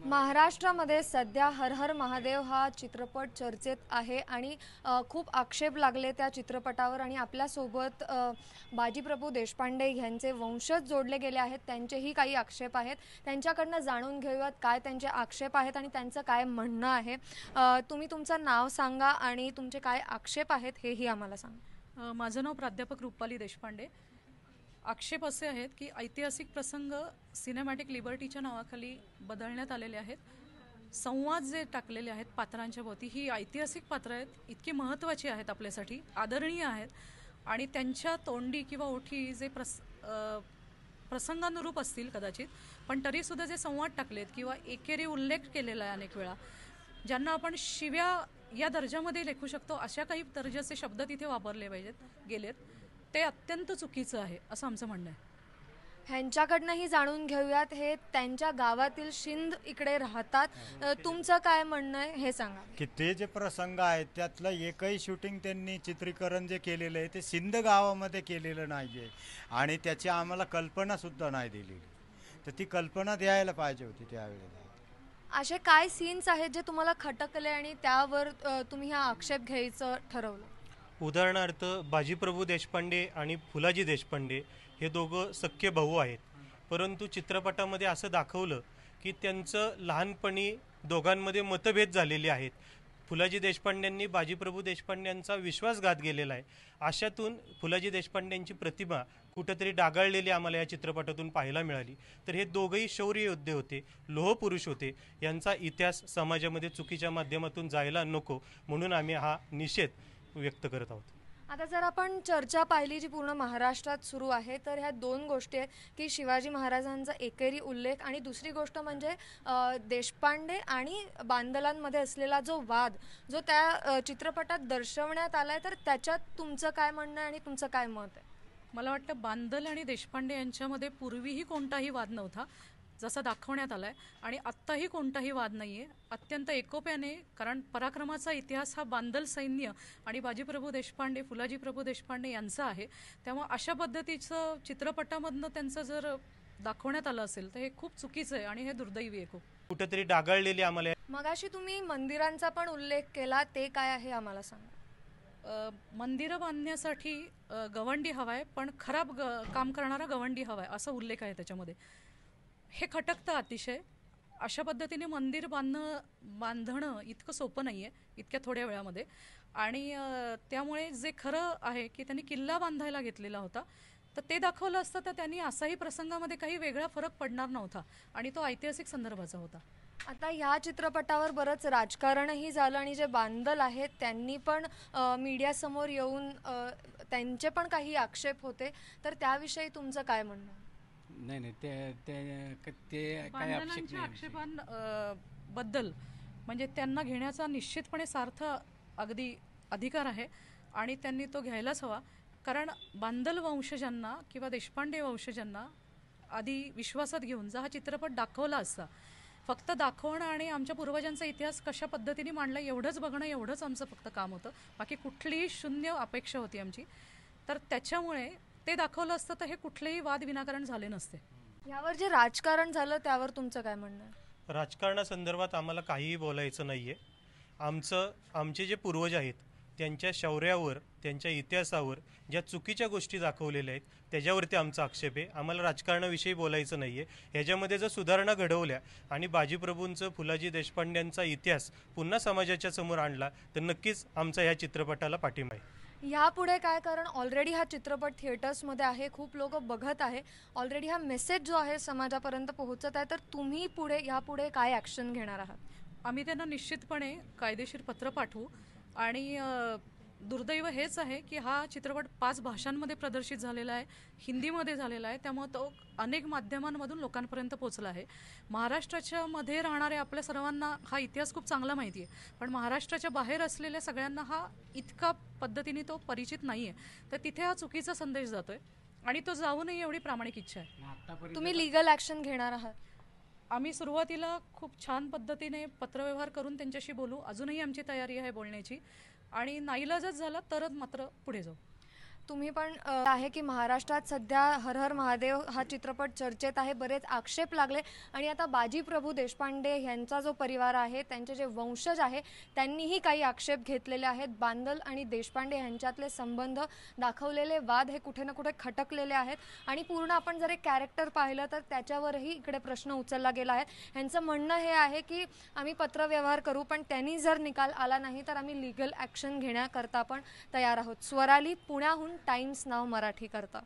महाराष्ट्रामध्ये सध्या हर हर महादेव हा चित्रपट चर्चेत आहे आणि खूप आक्षेप लागले त्या चित्रपटावर आणि आपल्यासोबत बाजीप्रभू देशपांडे यांचे वंशज जोडले गेले आहेत. त्यांचेही काही आक्षेप आहेत. त्यांच्याकडनं जाणून घेऊयात काय त्यांचे आक्षेप आहेत आणि त्यांचं काय म्हणणं आहे. तुम्ही तुमचं नाव सांगा आणि तुमचे काय आक्षेप आहेत हेही आम्हाला सांगा. माझं नाव प्राध्यापक रुपाली देशपांडे. आक्षेप असे आहेत की ऐतिहासिक प्रसंग सिनेमॅटिक लिबर्टीच्या नावाखाली बदलण्यात आलेले आहेत. संवाद जे टाकलेले आहेत पात्रांच्या भोवती ही ऐतिहासिक पात्रं आहेत इतकी महत्त्वाची आहेत आपल्यासाठी आदरणीय आहेत. आणि त्यांच्या तोंडी किंवा ओठी जे प्रस प्रसंगानुरूप असतील कदाचित पण तरीसुद्धा जे संवाद टाकलेत किंवा एकेरी उल्लेख केलेला आहे अनेक वेळा ज्यांना आपण शिव्या या दर्जामध्ये लेखू शकतो अशा काही दर्जाचे शब्द तिथे वापरले पाहिजेत गेलेत. ते अत्यंत चुकीचं आहे असं आमचं म्हणणं आहे. ह्यांच्याकडनंही जाणून घेऊयात हे त्यांच्या गावातील शिंद इकडे राहतात. तुमचं काय म्हणणं आहे हे सांगा. की ते जे प्रसंग आहेत त्यातलं एकही शूटिंग त्यांनी चित्रीकरण जे केलेलं आहे ते सिंध गावामध्ये केलेलं नाही आहे आणि त्याची आम्हाला कल्पनासुद्धा नाही दिलेली. तर ती कल्पना द्यायला पाहिजे होती त्यावेळेला असे काय सीन्स आहेत जे तुम्हाला खटकले आणि त्यावर तुम्ही हा आक्षेप घ्यायचं ठरवलं? उदाहरणार्थ बाजीप्रभू देशपांडे आणि फुलाजी देशपांडे हे दोघं सख्खे भाऊ आहेत. परंतु चित्रपटामध्ये असं दाखवलं की त्यांचं लहानपणी दोघांमध्ये मतभेद झालेले आहेत. फुलाजी देशपांड्यांनी बाजीप्रभू देशपांड्यांचा विश्वासघात गेलेला आहे. अशातून फुलाजी देशपांड्यांची प्रतिभा कुठंतरी डागाळलेली आम्हाला या चित्रपटातून पाहायला मिळाली. तर हे दोघंही शौर्य योद्धे होते लोहपुरुष होते. यांचा इतिहास समाजामध्ये चुकीच्या माध्यमातून जायला नको म्हणून आम्ही हा निषेध व्यक्त करत आहोत. आता जर आपण चर्चा पाहिली जी पूर्ण महाराष्ट्रात सुरू आहे तर ह्या दोन गोष्टी आहेत की शिवाजी महाराजांचा एकेरी उल्लेख आणि दुसरी गोष्ट म्हणजे देशपांडे आणि बांदलांमध्ये असलेला जो वाद जो त्या चित्रपटात दर्शवण्यात आलाय तर त्याच्यात तुमचं काय म्हणणं आहे आणि तुमचं काय मत आहे? मला वाटतं बांदल आणि देशपांडे यांच्यामध्ये पूर्वीही कोणताही वाद नव्हता. जसा दाखवण्यात आलाय. आणि आत्ताही कोणताही वाद नाहीये. अत्यंत एकोप्याने कारण पराक्रमाचा इतिहास हा बांदल सैन्य आणि बाजीप्रभू देशपांडे फुलाजी प्रभू देशपांडे यांचा आहे. त्यामुळे अशा पद्धतीचं चित्रपटामधनं त्यांचं जर दाखवण्यात आलं असेल तर हे खूप चुकीचं आहे आणि हे दुर्दैवी आहे खूप. कुठंतरी डागाळलेली आम्हाला. मगाशी तुम्ही मंदिरांचा पण उल्लेख केला ते काय आहे आम्हाला सांगा. अ, मंदिरं बांधण्यासाठी गवंडी हवाय पण खराब ग काम करणारा गवंडी हवाय असा उल्लेख आहे त्याच्यामध्ये. हे खटकतं अतिशय. अशा पद्धतीने मंदिर बांधणं बांधणं इतकं सोपं नाही आहे इतक्या थोड्या वेळामध्ये. आणि त्यामुळे जे खरं आहे की त्यांनी किल्ला बांधायला घेतलेला होता तर ते दाखवलं असतं तर त्यांनी असाही प्रसंगामध्ये काही वेगळा फरक पडणार नव्हता. आणि तो ऐतिहासिक संदर्भाचा होता. आता ह्या चित्रपटावर बरंच राजकारणही झालं आणि जे बांदल आहेत त्यांनी पण मीडियासमोर येऊन त्यांचे पण काही आक्षेप होते. तर त्याविषयी तुमचं काय म्हणणं? नाही नाही ते ते क- ते काय आक्षेप बांधणांच्या नाही आक्षेपां अ, बद्दल म्हणजे त्यांना घेण्याचा निश्चितपणे सार्थ अगदी अधिकार आहे आणि त्यांनी तो घ्यायलाच हवा. कारण बांदल वंशजांना किंवा देशपांडे वंशजांना आधी विश्वासात घेऊन जर हा चित्रपट दाखवला असता फक्त दाखवणं आणि आमच्या पूर्वजांचा इतिहास कशा पद्धतीने मांडला एवढंच बघणं एवढंच आमचं फक्त काम होतं. बाकी कुठलीही शून्य अपेक्षा होती आमची. तर त्याच्यामुळे ते दाखवलं असतं तर हे कुठलेही वाद विनाकारण झाले नसते. यावर जे राजकारण झालं त्यावर तुमचं काय म्हणणं आहे? राजकारणासंदर्भात आम्हाला काहीही बोलायचं नाही आहे आमचं आमचे जे पूर्वज आहेत त्यांच्या शौर्यावर त्यांच्या इतिहासावर ज्या चुकीच्या गोष्टी दाखवलेल्या आहेत त्याच्यावरती आमचा आक्षेप आहे. आम्हाला राजकारणाविषयी बोलायचं नाही आहे ह्याच्यामध्ये जर सुधारणा घडवल्या आणि बाजीप्रभूंचं फुलाजी देशपांड्यांचा इतिहास पुन्हा समाजाच्या समोर आणला तर नक्कीच आमचा ह्या चित्रपटाला पाठिंबा आहे. ह्यापुढे काय? कारण ऑलरेडी हा चित्रपट थिएटर्समध्ये आहे खूप लोक बघत आहे. ऑलरेडी हा मेसेज जो आहे समाजापर्यंत पोहोचत आहे. तर तुम्ही पुढे ह्यापुढे काय ॲक्शन घेणार आहात? आम्ही त्यांना निश्चितपणे कायदेशीर पत्र पाठवू. आणि दुर्दैव हेच आहे की हा चित्रपट पाच भाषांमध्ये प्रदर्शित झालेला आहे हिंदीमध्ये झालेला आहे त्यामुळे तो अनेक माध्यमांमधून लोकांपर्यंत पोचला आहे. महाराष्ट्राच्या मध्ये राहणाऱ्या आपल्या सर्वांना हा इतिहास खूप चांगला माहिती आहे पण महाराष्ट्राच्या बाहेर असलेल्या सगळ्यांना हा इतका पद्धतीने तो परिचित नाही आहे तर तिथे हा चुकीचा संदेश जातोय आणि तो जाऊ नये एवढी प्रामाणिक इच्छा आहे. तुम्ही लिगल ॲक्शन घेणार आहात. आम्ही सुरुवातीला खूप छान पद्धतीने पत्रव्यवहार करून त्यांच्याशी बोलू. अजूनही आमची तयारी आहे बोलण्याची. आणि नाईलाजच झाला तरच मात्र पुढे जाऊ. तुम्ही पण आहे की महाराष्ट्रात सध्या हर हर महादेव हा चित्रपट चर्चेत आहे बरेच आक्षेप लागले. आणि आता बाजी प्रभू देशपांडे यांचा जो परिवार आहे त्यांचे जे वंशज आहे त्यांनीही काही आक्षेप घेतलेले आहेत. बांदल आणि देशपांडे यांच्यातले संबंध दाखवलेले वाद हे कुठे ना कुठे खटकलेले आहेत. आणि पूर्ण आपण जर एक कॅरेक्टर पाहिलं तर त्याच्यावरही इकडे प्रश्न उचलला गेला आहे. ह्यांचं म्हणणं हे आहे की आम्ही पत्रव्यवहार करू पण त्यांनी जर निकाल आला नाही तर आम्ही लिगल ॲक्शन घेण्याकरता पण तयार आहोत. स्वराली पुण्याहून टाइम्स नाव मराठी करता.